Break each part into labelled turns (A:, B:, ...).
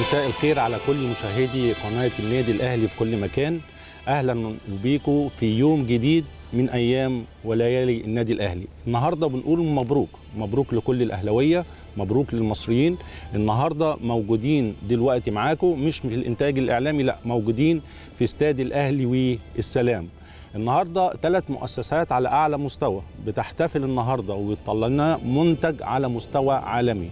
A: مساء الخير على كل مشاهدي قناة النادي الأهلي في كل مكان. أهلا بيكم في يوم جديد من أيام وليالي النادي الأهلي. النهاردة بنقول مبروك. مبروك لكل الأهلوية مبروك للمصريين. النهاردة موجودين دلوقتي معاكم مش من الإنتاج الإعلامي لأ موجودين في استاد الأهلي والسلام. النهارده ثلاث مؤسسات على أعلى مستوى بتحتفل النهارده وبتطلع لنا منتج على مستوى عالمي.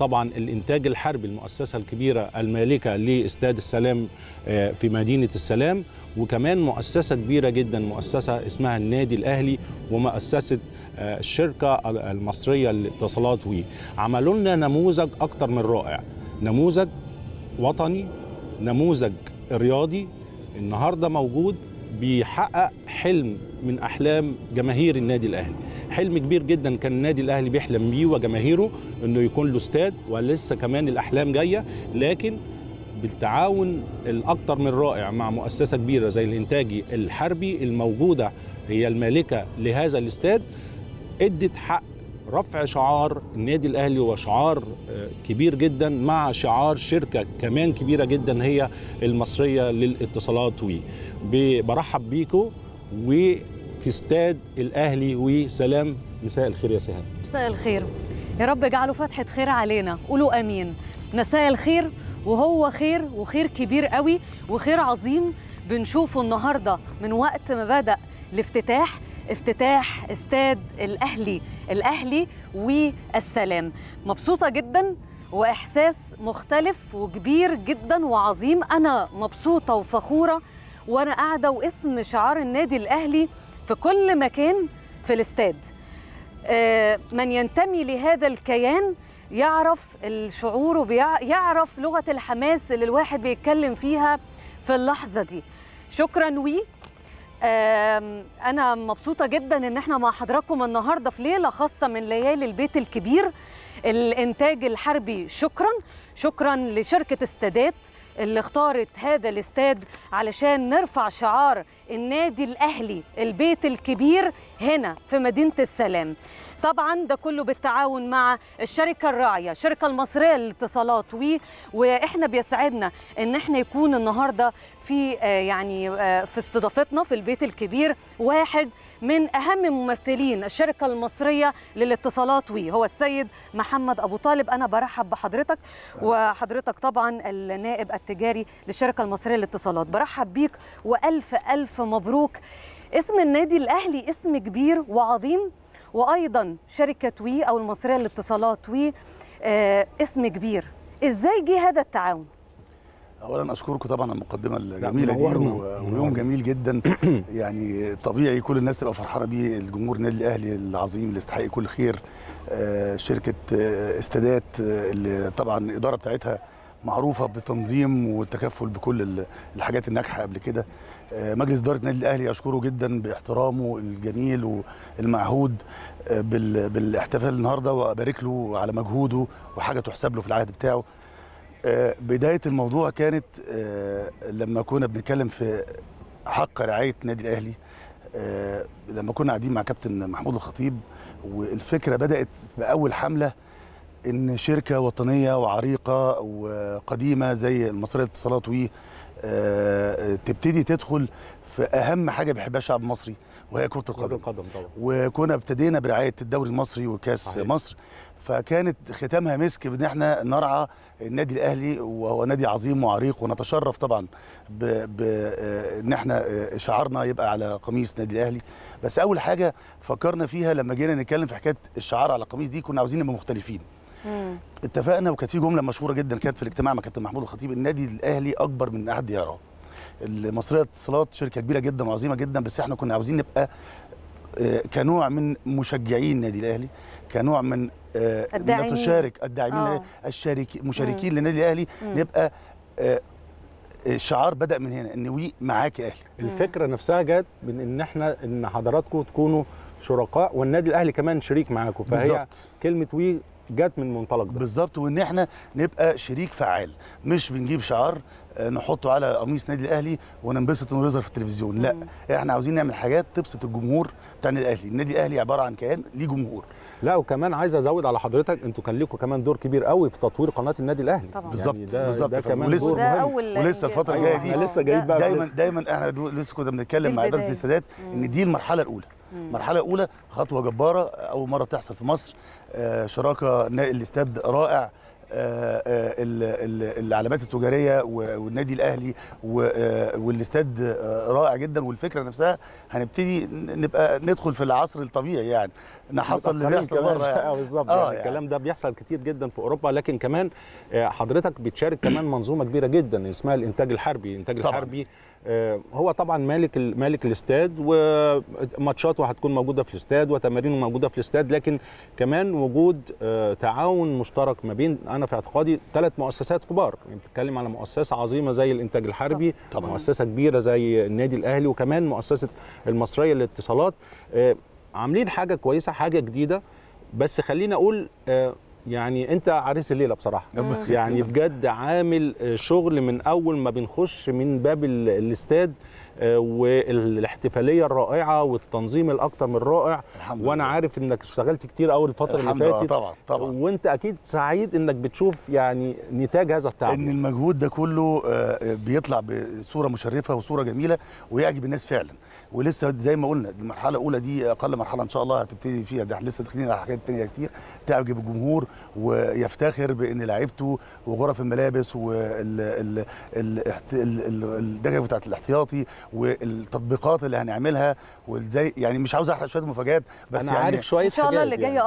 A: طبعا الإنتاج الحربي المؤسسة الكبيرة المالكة لإستاد السلام في مدينة السلام وكمان مؤسسة كبيرة جدا مؤسسة اسمها النادي الأهلي ومؤسسة الشركة المصرية للاتصالات. وي عملوا لنا نموذج أكتر من رائع. نموذج وطني نموذج رياضي. النهارده موجود بيحقق حلم من أحلام جماهير النادي الأهلي. حلم كبير جدا كان النادي الأهلي بيحلم بيه وجماهيره إنه يكون له استاد ولسه كمان الأحلام جاية لكن بالتعاون الاكثر من رائع مع مؤسسة كبيرة زي الإنتاجي الحربي الموجودة هي المالكة لهذا الاستاد أدت حق رفع شعار النادي الأهلي وشعار كبير جدا مع شعار شركة كمان كبيرة جدا هي المصرية للاتصالات. وي برحب بيكم وفي استاد الأهلي. وسلام مساء الخير يا سهام
B: مساء الخير. يا رب اجعله فتحة خير علينا. قولوا آمين. مساء الخير وهو خير وخير كبير قوي وخير عظيم بنشوفه النهارده من وقت ما بدأ الافتتاح افتتاح استاد الأهلي الأهلي والسلام. مبسوطة جدا وإحساس مختلف وكبير جدا وعظيم. أنا مبسوطة وفخورة وأنا قاعدة واسم شعار النادي الأهلي في كل مكان في الاستاد. من ينتمي لهذا الكيان يعرف الشعور ويعرف لغة الحماس اللي الواحد بيتكلم فيها في اللحظة دي. شكرا وي أنا مبسوطة جدا إن إحنا مع حضراتكم النهاردة في ليلة خاصة من ليالي البيت الكبير الإنتاج الحربي. شكرا. شكرا لشركة استادات. اللي اختارت هذا الاستاد علشان نرفع شعار النادي الأهلي البيت الكبير هنا في مدينة السلام. طبعا ده كله بالتعاون مع الشركة الراعية الشركة المصرية للاتصالات وي وإحنا بيسعدنا إن إحنا يكون النهارده في يعني في استضافتنا في البيت الكبير واحد من أهم ممثلين الشركة المصرية للاتصالات وي هو السيد محمد أبو طالب. أنا برحب بحضرتك وحضرتك طبعا النائب التجاري للشركة المصرية للاتصالات. برحب بيك وألف ألف مبروك. اسم النادي الأهلي اسم كبير وعظيم وأيضا شركة وي أو المصرية للاتصالات وي آه اسم كبير. إزاي جه هذا التعاون؟
C: اولا أشكركم طبعا على المقدمة الجميلة دي ويوم جميل جدا. يعني طبيعي كل الناس تبقى فرحانة بيه الجمهور النادي الأهلي العظيم اللي يستحق كل خير آه شركة آه استادات اللي طبعا الإدارة بتاعتها معروفة بالتنظيم والتكفل بكل الحاجات الناجحة قبل كده. مجلس إدارة النادي الأهلي أشكره جدا باحترامه الجميل والمعهود بالإحتفال النهارده وأبارك له على مجهوده وحاجة تحسب له في العهد بتاعه. بداية الموضوع كانت لما كنا بنتكلم في حق رعاية النادي الأهلي لما كنا قاعدين مع كابتن محمود الخطيب والفكرة بدأت بأول حملة إن شركة وطنية وعريقة وقديمة زي المصرية للاتصالات وي تبتدي تدخل في أهم حاجة بيحبها الشعب المصري وهي كرة القدم.
A: القدم طبعا.
C: وكنا ابتدينا برعاية الدوري المصري وكأس صحيح. مصر. فكانت ختامها مسك بإن إحنا نرعى النادي الأهلي وهو نادي عظيم وعريق ونتشرف طبعا بان إحنا شعارنا يبقى على قميص نادي الأهلي. بس أول حاجة فكرنا فيها لما جينا نتكلم في حكاية الشعار على القميص دي كنا عاوزين نبقى مختلفين. مم. اتفقنا وكانت في جملة مشهورة جدا كانت في الاجتماع مع كابتن محمود الخطيب النادي الأهلي أكبر من أحد يراه المصريه للاتصالات شركة كبيرة جدا وعظيمة جدا بس إحنا كنا عاوزين نبقى كنوع من مشجعين النادي الأهلي كنوع من
B: الداعمين.
C: نتشارك الداعمين الشارك مشاركين للنادي الأهلي. نبقى الشعار بدأ من هنا إن وي معاك يا أهلي.
A: الفكرة نفسها جت من إن إحنا إن حضراتكم تكونوا شركاء والنادي الأهلي كمان شريك معاكم. فهي بالزبط. كلمة وي جت من المنطلق ده.
C: بالظبط وإن إحنا نبقى شريك فعال. مش بنجيب شعار آه، نحطه على قميص نادي الأهلي وننبسط انه يظهر في التلفزيون. لا إحنا عاوزين نعمل حاجات تبسط الجمهور بتاع النادي الأهلي. النادي الأهلي عبارة عن كيان ليه جمهور.
A: لا وكمان عايز أزود على حضرتك أنتوا كان لكم كمان دور كبير قوي في تطوير قناة النادي
B: الأهلي.
C: بالظبط،
A: ده
C: بالظبط.
A: كمان
C: ولسه-
A: دور
B: وده
A: مهم.
B: أول
C: ولسه الفترة
A: الجاية دي-
B: أيوة،
A: لسه جايين بقى
C: دايما. دايما إحنا لسه كنا بنتكلم مع
B: إدارة.
C: السادات. إن دي المرحلة الأولى.
B: مم.
C: المرحله الاولى خطوة جبارة أول مرة تحصل في مصر آه، شراكة الاستاد رائع آه، آه، ال- ال- العلامات التجارية والنادي الأهلي والاستاد رائع جدا والفكرة نفسها هنبتدي نبقى ندخل في العصر الطبيعي يعني نحصل اللي بيحصل. بره يعني.
A: آه بالظبط
C: آه،
A: يعني
C: يعني.
A: الكلام ده بيحصل كتير جدا في أوروبا لكن كمان حضرتك بتشارك كمان منظومة كبيرة جدا اسمها الإنتاج الحربي الإنتاج
C: طبعاً.
A: الحربي هو طبعا مالك ال- مالك الاستاد وماتشاته هتكون موجودة في الاستاد وتمارينه موجودة في الاستاد لكن كمان وجود آه، تعاون مشترك ما بين أنا في اعتقادي ثلاث مؤسسات كبار. يعني بتتكلم على مؤسسة عظيمة زي الإنتاج الحربي
C: طبعاً.
A: مؤسسة كبيرة زي النادي الأهلي وكمان مؤسسة المصرية للاتصالات. آه، عاملين حاجة كويسة حاجة جديدة. بس خليني أقول آه، يعني انت عريس الليلة
C: بصراحة يخليك.
A: يعني بجد عامل آه، شغل من أول ما بنخش من باب ال- الاستاد آه، والاحتفالية الرائعة والتنظيم الأكثر من رائع.
C: الحمد
A: وأنا
C: لله.
A: عارف إنك اشتغلت كتير قوي الفترة اللي فاتت.
C: طبعا طبعا.
A: وأنت أكيد سعيد إنك بتشوف يعني نتاج هذا التعب
C: إن المجهود ده كله آه، بيطلع بصورة مشرفة وصورة جميلة ويعجب الناس فعلا. ولسه زي ما قلنا المرحلة الأولى دي أقل مرحلة إن شاء الله هتبتدي فيها. ده لسه داخلين على حاجات تانية كتير. تعجب الجمهور ويفتخر بإن لعيبته وغرف الملابس والدرجه بتاعت الاحتياطي والتطبيقات اللي هنعملها وإزاي يعني مش عاوز أحرق شوية مفاجآت بس
A: أنا
C: يعني
A: عارف شوية
B: إن شاء الله اللي
A: يعني.
B: جاية